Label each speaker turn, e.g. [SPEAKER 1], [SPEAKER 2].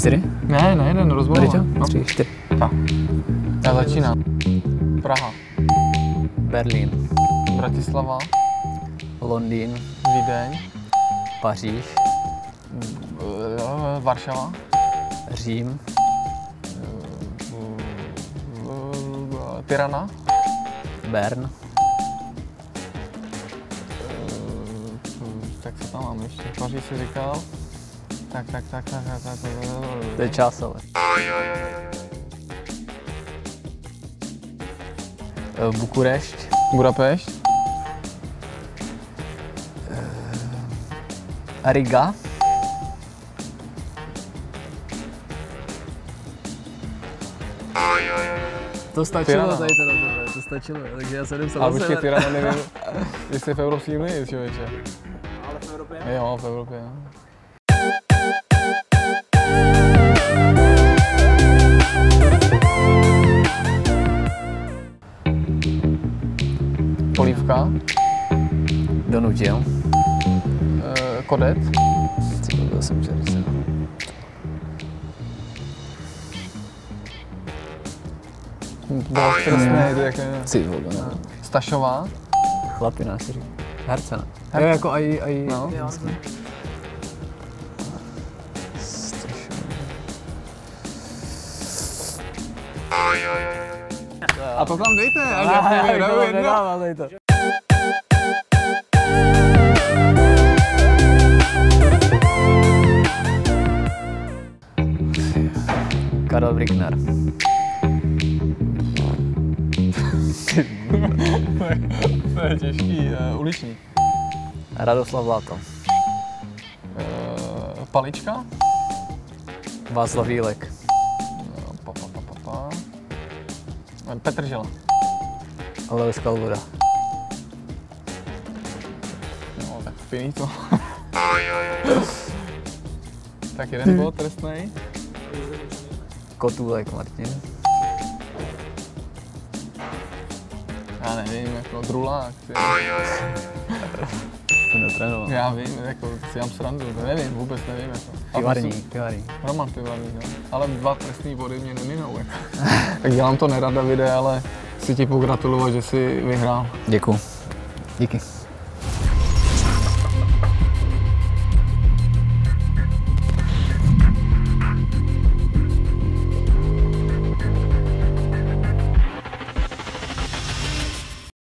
[SPEAKER 1] Ne, ne, jeden.
[SPEAKER 2] Ryťo?
[SPEAKER 1] No.
[SPEAKER 2] Tři, čtyři.
[SPEAKER 1] Tak. Já začínám. Praha,
[SPEAKER 2] Berlín,
[SPEAKER 1] Bratislava,
[SPEAKER 2] Londýn,
[SPEAKER 1] Vídeň,
[SPEAKER 2] Paříž,
[SPEAKER 1] eh, Varšava,
[SPEAKER 2] Řím,
[SPEAKER 1] Tirana,
[SPEAKER 2] Bern,
[SPEAKER 1] eh, tak co tam mám ještě? Paříž si říkal. Tak, tak, tak, tak, tak, tak, tak,
[SPEAKER 2] to je čas ale. Eh, Bukurešť,
[SPEAKER 1] Budapešť,
[SPEAKER 2] Riga, To stačilo
[SPEAKER 1] Tirana.
[SPEAKER 2] tady to na tebe, to stačilo, takže já se jdem
[SPEAKER 1] ale počkej, Tirana nevím, jestli je v Evropské unii, člověče.
[SPEAKER 2] Ale v Evropě?
[SPEAKER 1] Jo, v Evropě. no. Polívka,
[SPEAKER 2] Donutil.
[SPEAKER 1] eh, kodet,
[SPEAKER 2] Ty to jsem chtěl říct.
[SPEAKER 1] bylo trestné, to jak
[SPEAKER 2] Ty vole, ne.
[SPEAKER 1] Stašová,
[SPEAKER 2] Chlapina si říká. Herce, ne?
[SPEAKER 1] Herce.
[SPEAKER 2] Jo, jako aj, aj...
[SPEAKER 1] No. A to tam dejte, ať já vyhraju jedno.
[SPEAKER 2] To. Karel Brickner.
[SPEAKER 1] To je těžký, uh, uliční.
[SPEAKER 2] Radoslav Láto.
[SPEAKER 1] Uh, palička,
[SPEAKER 2] Václav Jílek.
[SPEAKER 1] Petr Žela.
[SPEAKER 2] Alois Kalvoda.
[SPEAKER 1] No, tak finí to. tak jeden bod trestnej.
[SPEAKER 2] Kotůlek Martin.
[SPEAKER 1] Já nevím, jako drulák. Ty. Já vím, jako si mám srandu, nevím, vůbec nevím. Jako.
[SPEAKER 2] Pivarní, pivarní.
[SPEAKER 1] Roman Pivarní, no. Ale dva trestný body mě neminou. Jako. tak dělám to nerad, Davide, ale chci ti pogratulovat, že jsi vyhrál.
[SPEAKER 2] Děkuju. Díky.